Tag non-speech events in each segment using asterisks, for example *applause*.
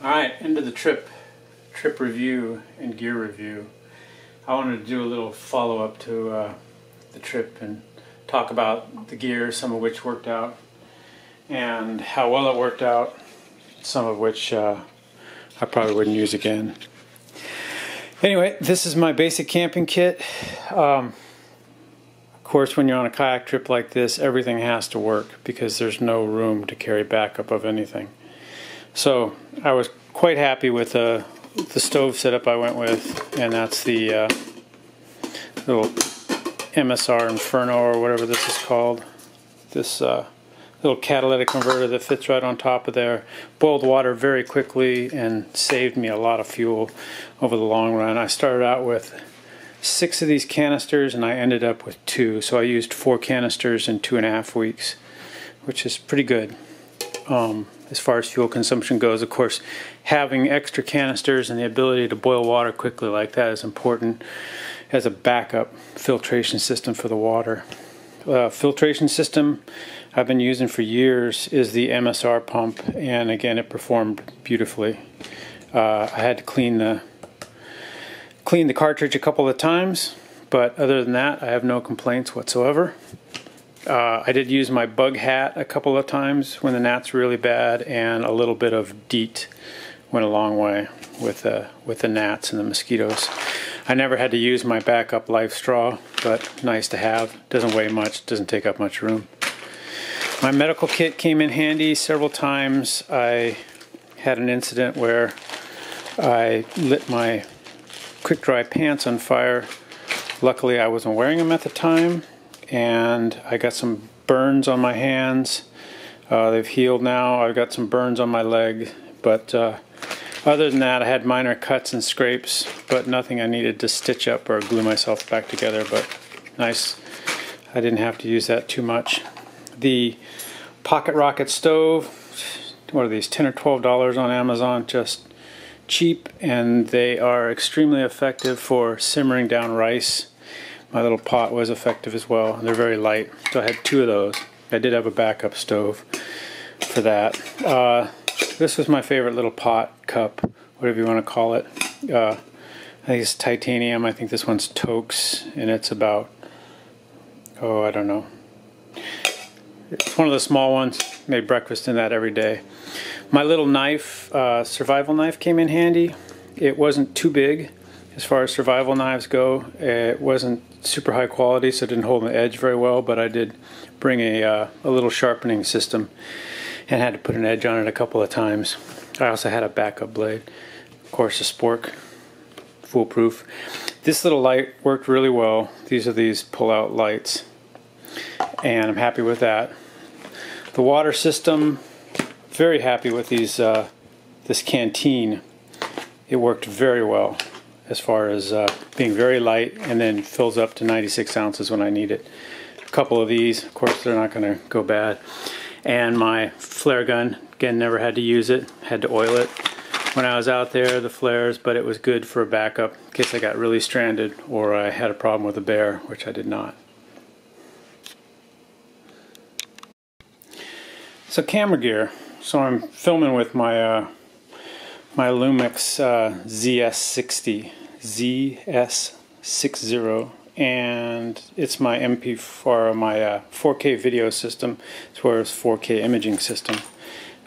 Alright, into the trip, trip review and gear review. I wanted to do a little follow-up to uh, the trip and talk about the gear, some of which worked out, and how well it worked out, some of which uh, I probably wouldn't use again. Anyway, this is my basic camping kit. Um, of course, when you're on a kayak trip like this, everything has to work because there's no room to carry backup of anything. So I was quite happy with uh, the stove setup I went with, and that's the uh, little MSR Inferno or whatever this is called. This uh, little catalytic converter that fits right on top of there. Boiled water very quickly and saved me a lot of fuel over the long run. I started out with six of these canisters and I ended up with two. So I used four canisters in two and a half weeks, which is pretty good. Um, as far as fuel consumption goes. Of course, having extra canisters and the ability to boil water quickly like that is important as a backup filtration system for the water. Uh, filtration system I've been using for years is the MSR pump, and again, it performed beautifully. Uh, I had to clean the clean the cartridge a couple of times, but other than that, I have no complaints whatsoever. Uh, I did use my bug hat a couple of times when the gnats were really bad, and a little bit of DEET went a long way with uh, with the gnats and the mosquitoes. I never had to use my backup life straw, but nice to have. Doesn't weigh much, doesn't take up much room. My medical kit came in handy several times. I had an incident where I lit my quick dry pants on fire. Luckily, I wasn't wearing them at the time and I got some burns on my hands. Uh, they've healed now. I've got some burns on my leg, but uh, other than that, I had minor cuts and scrapes, but nothing I needed to stitch up or glue myself back together. But nice, I didn't have to use that too much. The Pocket Rocket stove, what are these, 10 or 12 dollars on Amazon, just cheap, and they are extremely effective for simmering down rice my little pot was effective as well. They're very light, so I had two of those. I did have a backup stove for that. Uh, this was my favorite little pot cup, whatever you want to call it. Uh, I think it's titanium. I think this one's Toaks, and it's about, oh, I don't know. It's one of the small ones. Made breakfast in that every day. My little knife, uh, survival knife, came in handy. It wasn't too big as far as survival knives go. It wasn't super high quality, so it didn't hold the edge very well, but I did bring a, uh, a little sharpening system and had to put an edge on it a couple of times. I also had a backup blade. Of course, a spork, foolproof. This little light worked really well. These are these pull-out lights, and I'm happy with that. The water system, very happy with these. Uh, this canteen, it worked very well as far as uh, being very light and then fills up to 96 ounces when I need it. A couple of these, of course, they're not going to go bad. And my flare gun, again, never had to use it, had to oil it when I was out there, the flares, but it was good for a backup in case I got really stranded or I had a problem with a bear, which I did not. So camera gear. So I'm filming with my uh, my Lumix uh, ZS60 ZS60 and it's my MP4 my uh, 4K video system as well as 4K imaging system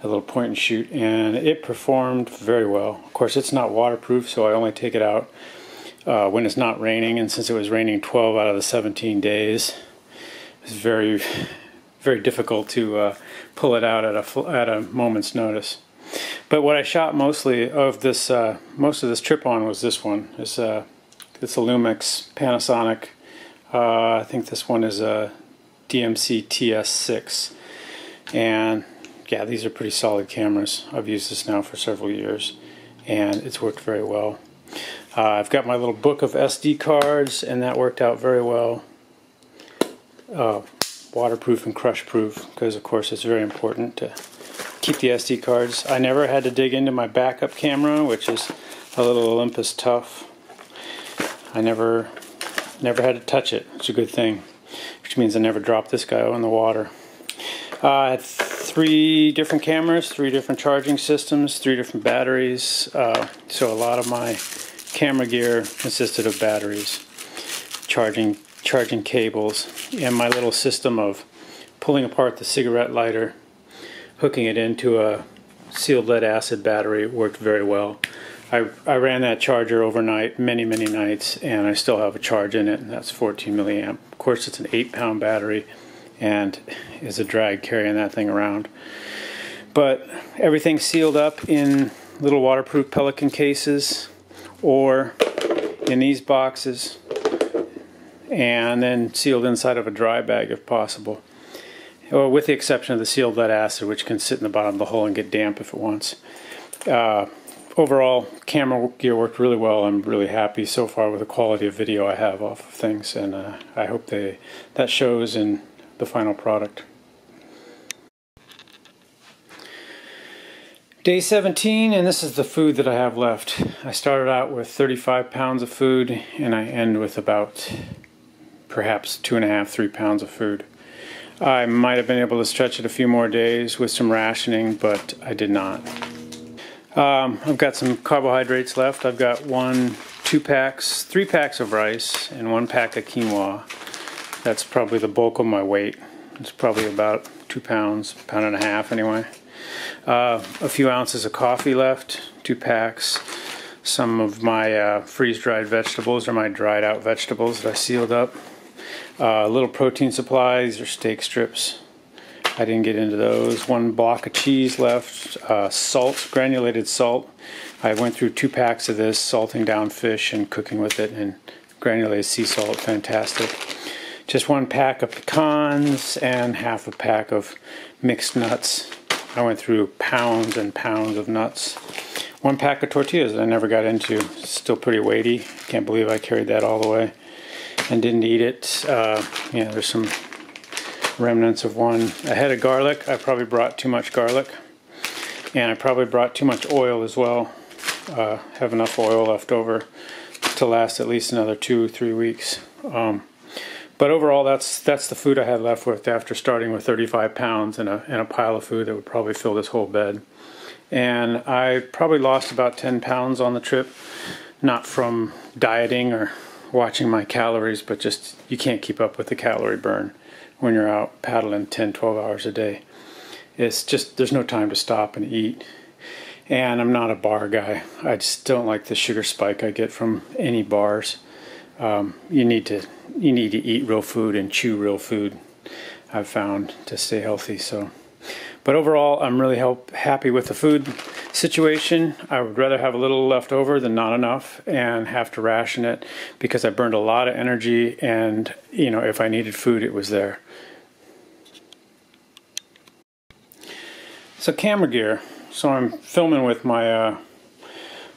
a little point and shoot and it performed very well. Of course it's not waterproof so I only take it out uh, when it's not raining and since it was raining 12 out of the 17 days it's very very difficult to uh, pull it out at a, at a moment's notice but what I shot mostly of this, uh, most of this trip on was this one. It's, uh, it's a Lumix Panasonic. Uh, I think this one is a DMC TS6. And yeah, these are pretty solid cameras. I've used this now for several years and it's worked very well. Uh, I've got my little book of SD cards and that worked out very well. Uh, waterproof and crush proof because of course it's very important to keep the SD cards. I never had to dig into my backup camera, which is a little Olympus Tough. I never, never had to touch it. It's a good thing, which means I never dropped this guy in the water. Uh, three different cameras, three different charging systems, three different batteries. Uh, so a lot of my camera gear consisted of batteries, charging charging cables, and my little system of pulling apart the cigarette lighter, hooking it into a sealed lead acid battery worked very well. I, I ran that charger overnight many, many nights, and I still have a charge in it, and that's 14 milliamp. Of course, it's an 8 pound battery, and is a drag carrying that thing around. But everything's sealed up in little waterproof Pelican cases or in these boxes, and then sealed inside of a dry bag if possible. With the exception of the sealed lead acid, which can sit in the bottom of the hole and get damp if it wants. Uh, overall, camera gear worked really well. I'm really happy so far with the quality of video I have off of things, and uh, I hope they that shows in the final product. Day 17, and this is the food that I have left. I started out with 35 pounds of food, and I end with about perhaps two and a half, three pounds of food. I might have been able to stretch it a few more days with some rationing, but I did not. Um, I've got some carbohydrates left. I've got one, two packs, three packs of rice, and one pack of quinoa. That's probably the bulk of my weight. It's probably about two pounds, pound and a half anyway. Uh, a few ounces of coffee left, two packs. Some of my uh, freeze-dried vegetables or my dried out vegetables that I sealed up. Uh, little protein supplies or steak strips. I didn't get into those. One block of cheese left. Uh, salt, granulated salt. I went through two packs of this, salting down fish and cooking with it, and granulated sea salt, fantastic. Just one pack of pecans and half a pack of mixed nuts. I went through pounds and pounds of nuts. One pack of tortillas that I never got into. Still pretty weighty. Can't believe I carried that all the way and didn't eat it. Uh, yeah, there's some remnants of one. A head of garlic. I probably brought too much garlic. And I probably brought too much oil as well. Uh, have enough oil left over to last at least another two, three weeks. Um, but overall, that's that's the food I had left with after starting with 35 pounds and a, and a pile of food that would probably fill this whole bed. And I probably lost about 10 pounds on the trip, not from dieting or watching my calories, but just you can't keep up with the calorie burn when you're out paddling 10, 12 hours a day. It's just, there's no time to stop and eat. And I'm not a bar guy. I just don't like the sugar spike I get from any bars. Um, you need to you need to eat real food and chew real food. I've found to stay healthy. So, but overall, I'm really help, happy with the food situation. I would rather have a little left over than not enough and have to ration it because I burned a lot of energy. And you know, if I needed food, it was there. So camera gear. So I'm filming with my uh,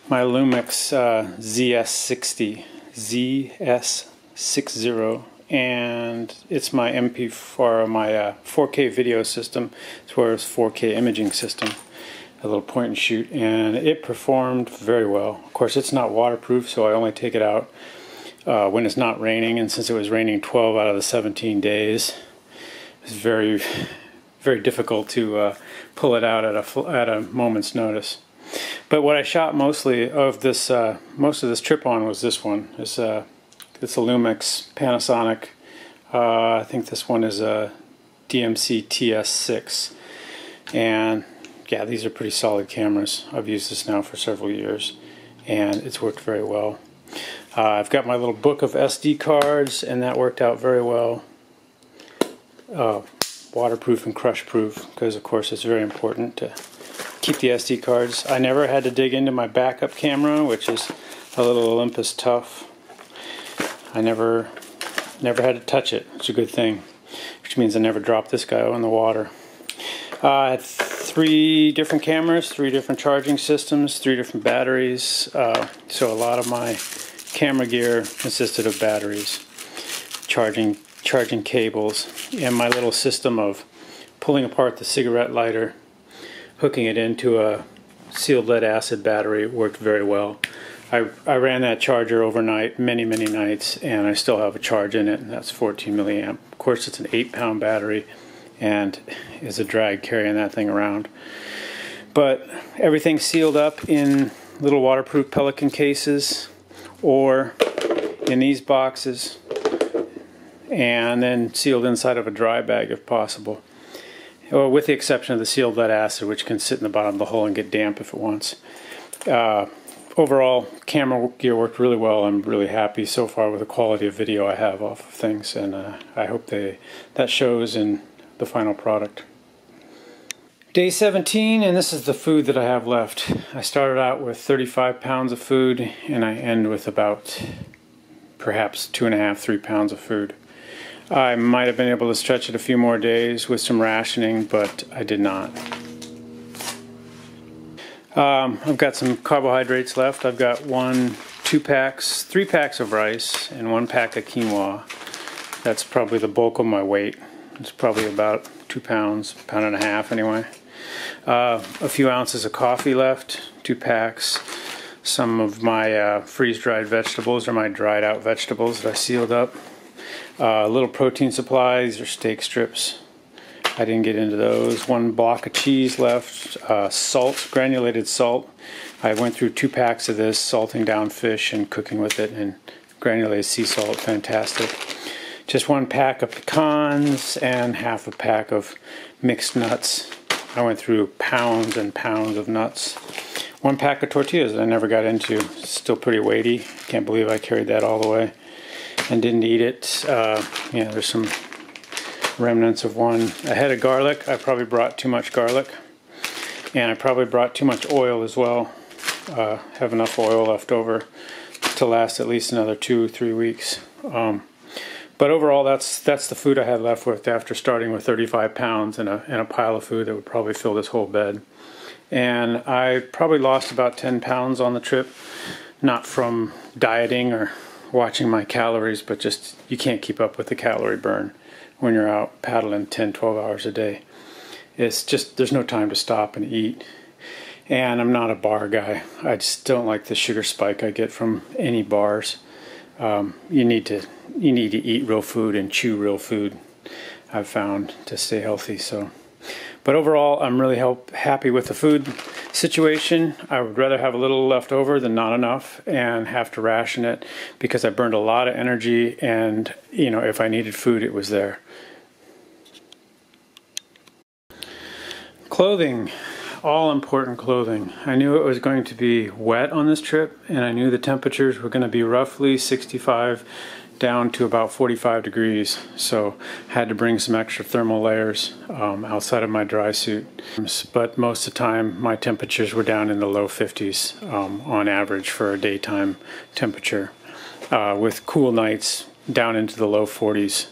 my Lumix uh, ZS60, ZS60, and it's my MP4, my uh, 4K video system, as well as 4K imaging system, a little point and shoot, and it performed very well. Of course, it's not waterproof, so I only take it out uh, when it's not raining, and since it was raining 12 out of the 17 days, it's very very difficult to uh, pull it out at a at a moment's notice. But what I shot mostly of this, uh, most of this trip on was this one. It's uh, it's a Lumix Panasonic. Uh, I think this one is a DMC TS6, and yeah, these are pretty solid cameras. I've used this now for several years, and it's worked very well. Uh, I've got my little book of SD cards, and that worked out very well. Uh, waterproof and crush proof because of course it's very important to keep the SD cards. I never had to dig into my backup camera which is a little Olympus Tough. I never never had to touch it. It's a good thing which means I never dropped this guy in the water. Uh, I had three different cameras, three different charging systems, three different batteries. Uh, so a lot of my camera gear consisted of batteries, charging charging cables and my little system of pulling apart the cigarette lighter, hooking it into a sealed lead acid battery worked very well. I, I ran that charger overnight many, many nights, and I still have a charge in it, and that's 14 milliamp. Of course, it's an 8 pound battery, and is a drag carrying that thing around. But everything's sealed up in little waterproof Pelican cases or in these boxes and then sealed inside of a dry bag if possible. Well, with the exception of the sealed lead acid, which can sit in the bottom of the hole and get damp if it wants. Uh, overall, camera gear worked really well. I'm really happy so far with the quality of video I have off of things, and uh, I hope they that shows in the final product. Day 17, and this is the food that I have left. I started out with 35 pounds of food, and I end with about perhaps two and a half, three pounds of food. I might have been able to stretch it a few more days with some rationing, but I did not. Um, I've got some carbohydrates left. I've got one, two packs, three packs of rice, and one pack of quinoa. That's probably the bulk of my weight. It's probably about two pounds, pound and a half anyway. Uh, a few ounces of coffee left, two packs. Some of my uh, freeze-dried vegetables or my dried out vegetables that I sealed up. Uh, little protein supplies or steak strips. I didn't get into those. One block of cheese left. Uh, salt, granulated salt. I went through two packs of this, salting down fish and cooking with it, and granulated sea salt, fantastic. Just one pack of pecans and half a pack of mixed nuts. I went through pounds and pounds of nuts. One pack of tortillas that I never got into. Still pretty weighty. Can't believe I carried that all the way and didn't eat it. Uh, yeah, there's some remnants of one. A head of garlic. I probably brought too much garlic. And I probably brought too much oil as well. Uh, have enough oil left over to last at least another two, three weeks. Um, but overall, that's that's the food I had left with after starting with 35 pounds and a, and a pile of food that would probably fill this whole bed. And I probably lost about 10 pounds on the trip, not from dieting or watching my calories, but just you can't keep up with the calorie burn when you're out paddling 10, 12 hours a day. It's just, there's no time to stop and eat. And I'm not a bar guy. I just don't like the sugar spike I get from any bars. Um, you need to you need to eat real food and chew real food. I've found to stay healthy. So, but overall, I'm really help, happy with the food situation. I would rather have a little left over than not enough and have to ration it because I burned a lot of energy. And you know, if I needed food, it was there. Clothing all important clothing. I knew it was going to be wet on this trip, and I knew the temperatures were going to be roughly 65 down to about 45 degrees. So had to bring some extra thermal layers um, outside of my dry suit. But most of the time, my temperatures were down in the low 50s um, on average for a daytime temperature, uh, with cool nights down into the low 40s.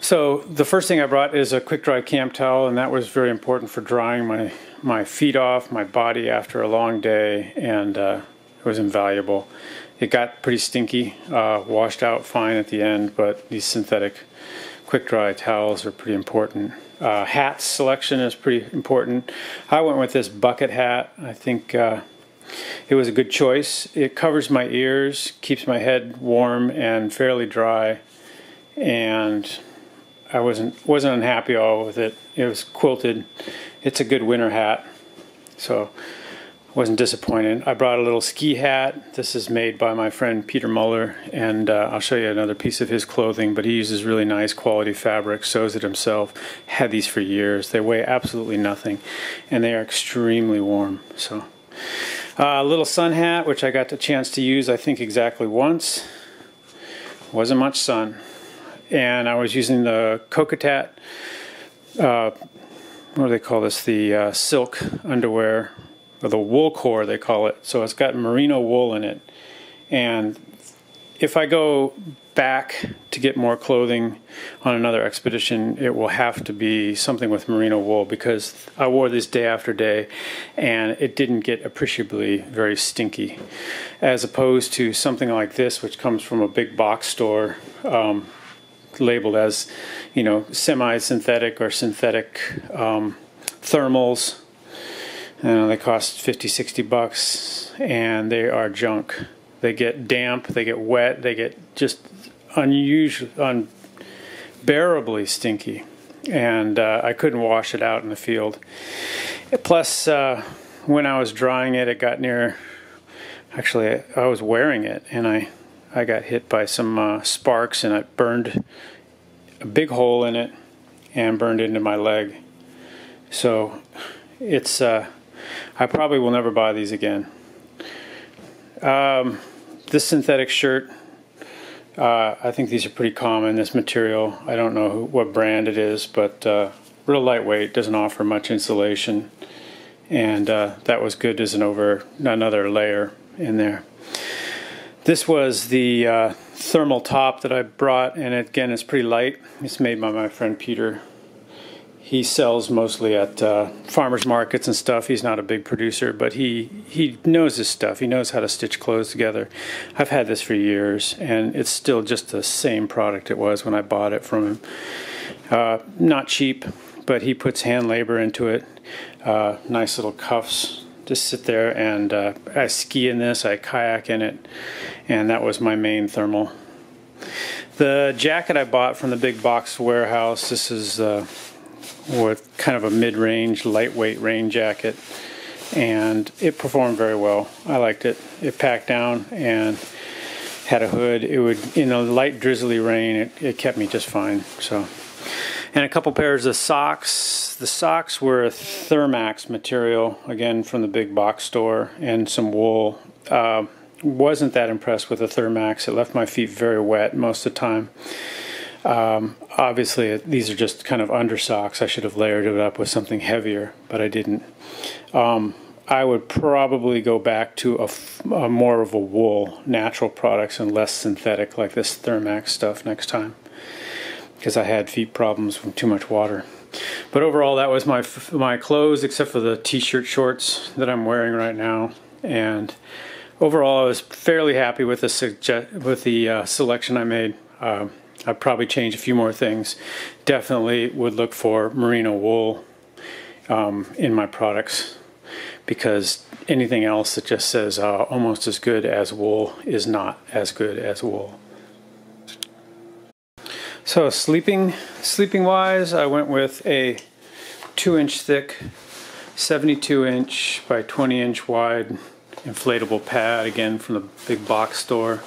So the first thing I brought is a quick dry camp towel, and that was very important for drying my my feet off, my body after a long day, and uh, it was invaluable. It got pretty stinky, uh, washed out fine at the end, but these synthetic quick dry towels are pretty important. Uh, hat selection is pretty important. I went with this bucket hat. I think uh, it was a good choice. It covers my ears, keeps my head warm and fairly dry, and I wasn't wasn't unhappy all with it. It was quilted. It's a good winter hat, so wasn't disappointed. I brought a little ski hat. This is made by my friend Peter Muller, and uh, I'll show you another piece of his clothing. But he uses really nice quality fabric, sews it himself. Had these for years. They weigh absolutely nothing, and they are extremely warm. So. Uh, a little sun hat, which I got the chance to use, I think, exactly once. Wasn't much sun and I was using the Kokatat, uh, what do they call this? The uh, silk underwear, or the wool core they call it. So it's got merino wool in it. And if I go back to get more clothing on another expedition, it will have to be something with merino wool because I wore this day after day and it didn't get appreciably very stinky. As opposed to something like this, which comes from a big box store. Um, labeled as, you know, semi-synthetic or synthetic um, thermals. Uh, they cost 50, 60 bucks, and they are junk. They get damp, they get wet, they get just unusual, unbearably stinky. and uh, I couldn't wash it out in the field. Plus, uh, when I was drying it, it got near. Actually, I was wearing it, and I I got hit by some uh, sparks, and I burned a big hole in it, and burned into my leg. So, it's uh, I probably will never buy these again. Um, this synthetic shirt uh, I think these are pretty common, this material. I don't know who, what brand it is, but uh, real lightweight, doesn't offer much insulation. And uh, that was good as an over another layer in there. This was the uh, thermal top that I brought, and again, it's pretty light. It's made by my friend Peter he sells mostly at uh, farmers markets and stuff. He's not a big producer, but he he knows his stuff. He knows how to stitch clothes together. I've had this for years, and it's still just the same product it was when I bought it from him. Uh, not cheap, but he puts hand labor into it. Uh, nice little cuffs. Just sit there and uh, I ski in this. I kayak in it, and that was my main thermal. The jacket I bought from the big box warehouse. This is uh, with kind of a mid-range, lightweight rain jacket, and it performed very well. I liked it. It packed down and had a hood. It would, in a light drizzly rain, it, it kept me just fine. So, and a couple pairs of socks. The socks were a Thermax material, again from the big box store, and some wool. Uh, wasn't that impressed with the Thermax. It left my feet very wet most of the time. Um, obviously, these are just kind of under socks. I should have layered it up with something heavier, but I didn't. Um, I would probably go back to a, more of a wool, natural products, and less synthetic like this Thermax stuff next time, because I had feet problems from too much water. But overall, that was my my clothes, except for the t-shirt shorts that I'm wearing right now, and overall, I was fairly happy with the with the uh, selection I made. Uh, I'd probably change a few more things. Definitely would look for merino wool um, in my products because anything else that just says uh, almost as good as wool is not as good as wool. So sleeping sleeping wise, I went with a two inch thick, 72 inch by 20 inch wide inflatable pad again from the big box store.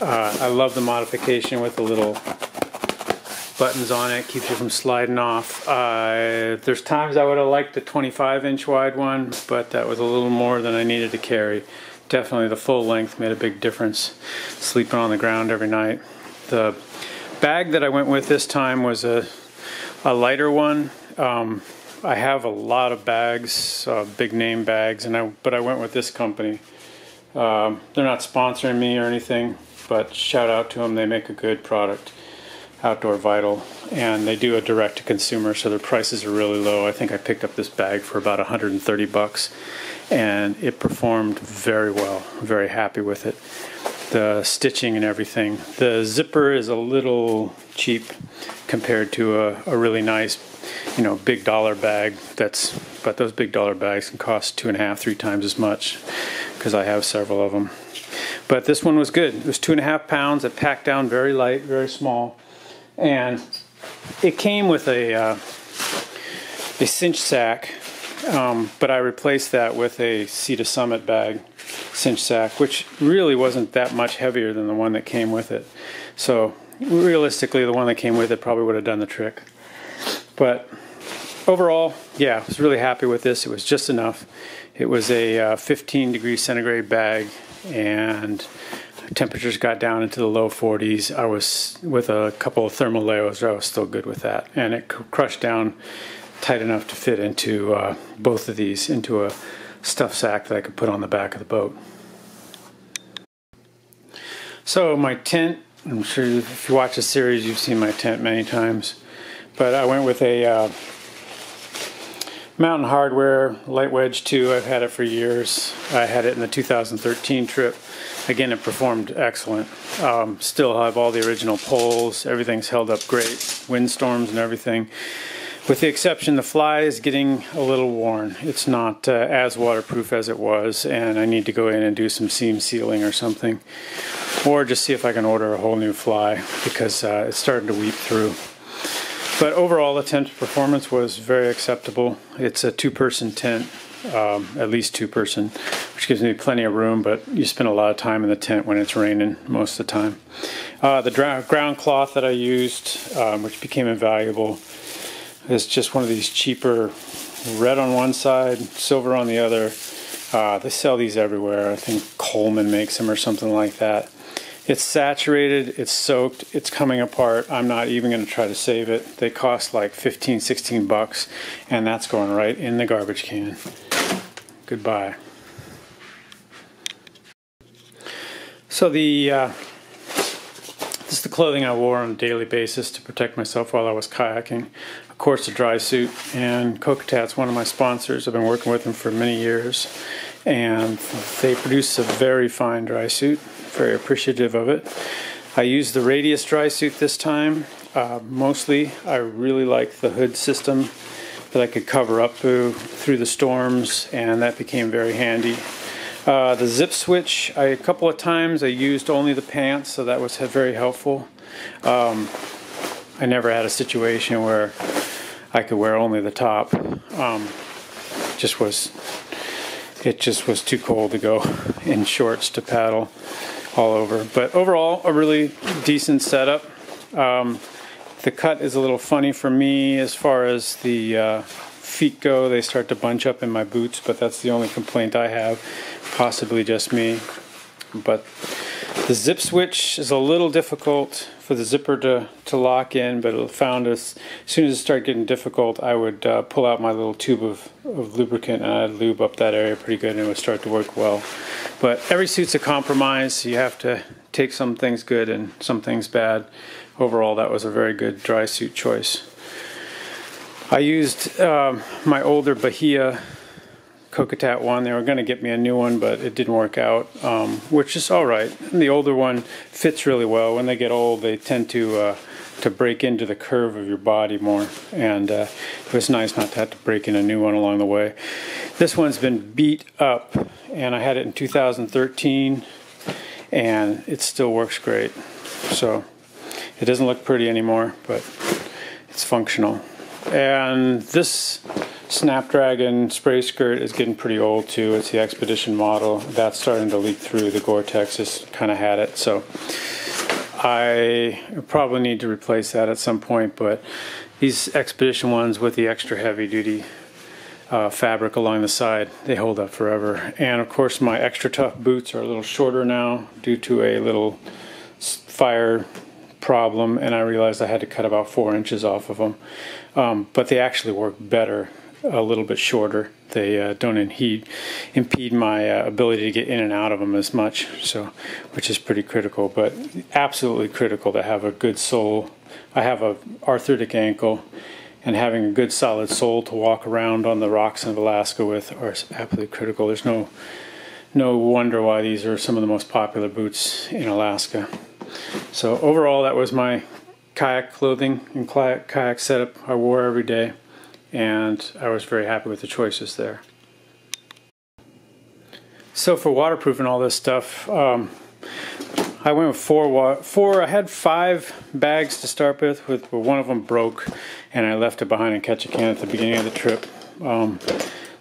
Uh, I love the modification with the little buttons on it, keeps you from sliding off. Uh, there's times I would have liked the 25 inch wide one, but that was a little more than I needed to carry. Definitely the full length made a big difference. Sleeping on the ground every night. The bag that I went with this time was a, a lighter one. Um, I have a lot of bags, uh, big name bags, and I but I went with this company. Um, they're not sponsoring me or anything, but shout out to them. They make a good product, Outdoor Vital, and they do a direct to consumer, so their prices are really low. I think I picked up this bag for about 130 bucks, and it performed very well. very happy with it. The stitching and everything. The zipper is a little cheap compared to a, a really nice, you know, big dollar bag. That's but those big dollar bags can cost two and a half, three times as much because I have several of them. But this one was good. It was two and a half pounds. It packed down very light, very small, and it came with a uh, a cinch sack. Um, but I replaced that with a Sea to Summit bag cinch sack, which really wasn't that much heavier than the one that came with it. So realistically, the one that came with it probably would have done the trick. But overall, yeah, I was really happy with this. It was just enough. It was a uh, 15 degree centigrade bag, and temperatures got down into the low 40s. I was with a couple of thermal layers. I was still good with that, and it crushed down tight enough to fit into uh, both of these into a stuff sack that I could put on the back of the boat. So my tent. I'm sure if you watch the series, you've seen my tent many times, but I went with a uh, Mountain Hardwear Light Wedge 2. I've had it for years. I had it in the 2013 trip. Again, it performed excellent. Um, still have all the original poles. Everything's held up great. Windstorms and everything. With the exception, the fly is getting a little worn. It's not uh, as waterproof as it was, and I need to go in and do some seam sealing or something. Or just see if I can order a whole new fly because uh, it's starting to weep through. But overall, the tent performance was very acceptable. It's a two-person tent, um, at least two-person, which gives me plenty of room. But you spend a lot of time in the tent when it's raining most of the time. Uh, the ground cloth that I used, um, which became invaluable, is just one of these cheaper, red on one side, silver on the other. Uh, they sell these everywhere. I think Coleman makes them or something like that. It's saturated, it's soaked, it's coming apart. I'm not even going to try to save it. They cost like 15, 16 bucks, and that's going right in the garbage can. Goodbye. So the uh, this is the clothing I wore on a daily basis to protect myself while I was kayaking. Of course, a dry suit, and Kokatat's one of my sponsors. I've been working with them for many years, and they produce a very fine dry suit very appreciative of it. I used the Radius dry suit this time. Uh, mostly, I really like the hood system that I could cover up through, through the storms, and that became very handy. Uh, the zip switch, I, a couple of times I used only the pants, so that was very helpful. Um, I never had a situation where I could wear only the top. Um, just was, it just was too cold to go *laughs* in shorts to paddle all over. But overall, a really decent setup. Um, the cut is a little funny for me as far as the uh, feet go. They start to bunch up in my boots, but that's the only complaint I have. Possibly just me. But the zip switch is a little difficult for the zipper to, to lock in, but it found as, as soon as it started getting difficult, I would uh, pull out my little tube of, of lubricant and I'd lube up that area pretty good and it would start to work well. But every suit's a compromise. You have to take some things good and some things bad. Overall, that was a very good dry suit choice. I used um, my older Bahia Kokatat one. They were going to get me a new one, but it didn't work out, um, which is all right. And the older one fits really well. When they get old, they tend to uh, to break into the curve of your body more, and uh, it was nice not to have to break in a new one along the way. This one's been beat up, and I had it in 2013, and it still works great. So it doesn't look pretty anymore, but it's functional. And this Snapdragon spray skirt is getting pretty old too. It's the Expedition model. That's starting to leak through. The Gore-Tex has kind of had it. So I probably need to replace that at some point. But these Expedition ones with the extra heavy duty uh, fabric along the side, they hold up forever. And of course my extra tough boots are a little shorter now due to a little fire problem and I realized I had to cut about four inches off of them. Um, but they actually work better a little bit shorter. They uh, don't impede, impede my uh, ability to get in and out of them as much, so which is pretty critical. But absolutely critical to have a good sole. I have a arthritic ankle, and having a good solid sole to walk around on the rocks of Alaska with are absolutely critical. There's no no wonder why these are some of the most popular boots in Alaska. So overall, that was my kayak clothing and kayak setup I wore every day and I was very happy with the choices there. So for waterproof and all this stuff, um, I went with four. Four. I had five bags to start with. With one of them broke, and I left it behind in Ketchikan at the beginning of the trip. Um,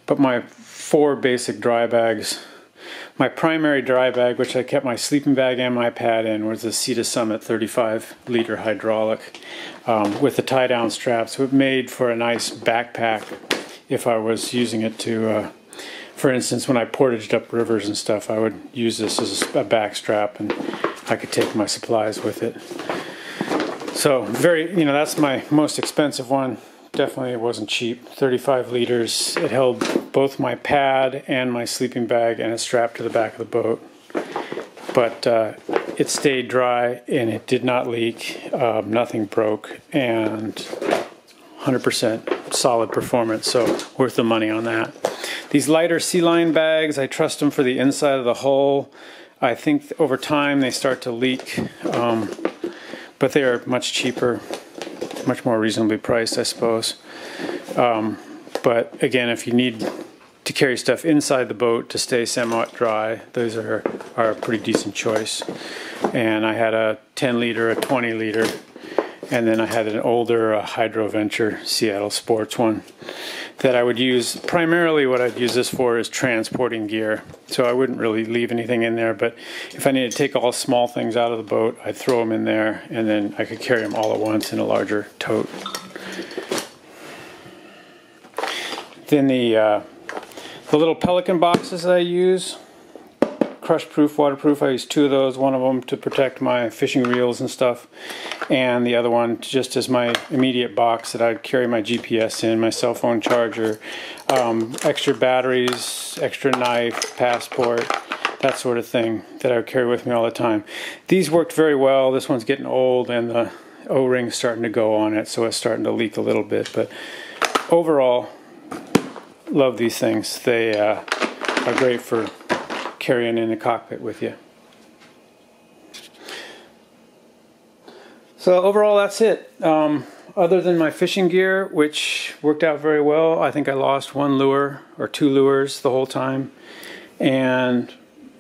but my four basic dry bags my primary dry bag, which I kept my sleeping bag and my pad in, was the Sea Summit 35 liter hydraulic um, with the tie down straps. So it made for a nice backpack if I was using it to, uh, for instance, when I portaged up rivers and stuff, I would use this as a back strap and I could take my supplies with it. So very, you know, that's my most expensive one definitely it wasn't cheap 35 liters it held both my pad and my sleeping bag and it's strapped to the back of the boat. But uh, it stayed dry and it did not leak. Um, nothing broke and 100% solid performance so worth the money on that. These lighter SealLine bags i trust them for the inside of the hull. I think over time they start to leak um, but they are much cheaper much more reasonably priced, I suppose. Um, but again, if you need to carry stuff inside the boat to stay somewhat dry, those are, are a pretty decent choice. And I had a 10 liter, a 20 liter, And then I had an older uh, Hydro Venture Seattle Sports one that I would use. Primarily, what I'd use this for is transporting gear. So I wouldn't really leave anything in there, but if I needed to take all small things out of the boat, I'd throw them in there and then I could carry them all at once in a larger tote. Then the, uh, the little Pelican boxes that I use crush proof, waterproof. I use two of those, one of them to protect my fishing reels and stuff, and the other one just as my immediate box that I carry my GPS in, my cell phone charger, um, extra batteries, extra knife, passport, that sort of thing that I would carry with me all the time. These worked very well. This one's getting old and the O-ring's starting to go on it, so it's starting to leak a little bit, but overall, love these things. They uh, are great for carrying in the cockpit with you. So overall, that's it. Um, other than my fishing gear, which worked out very well, I think I lost one lure or two lures the whole time. And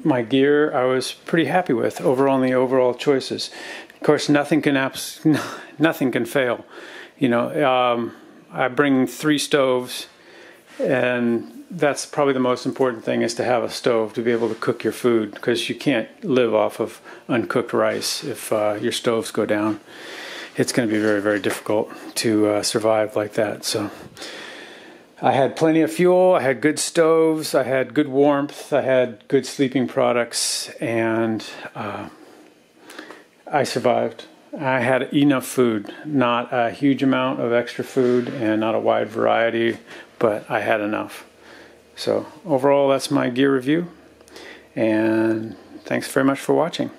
my gear, I was pretty happy with overall the overall choices. Of course, nothing can abs- *laughs* nothing can fail. You know, um, I bring three stoves, and that's probably the most important thing is to have a stove to be able to cook your food because you can't live off of uncooked rice if uh, your stoves go down. It's going to be very, very difficult to uh, survive like that. So I had plenty of fuel, I had good stoves, I had good warmth, I had good sleeping products, and uh, I survived. I had enough food, not a huge amount of extra food and not a wide variety, but I had enough. So overall, that's my gear review. And thanks very much for watching.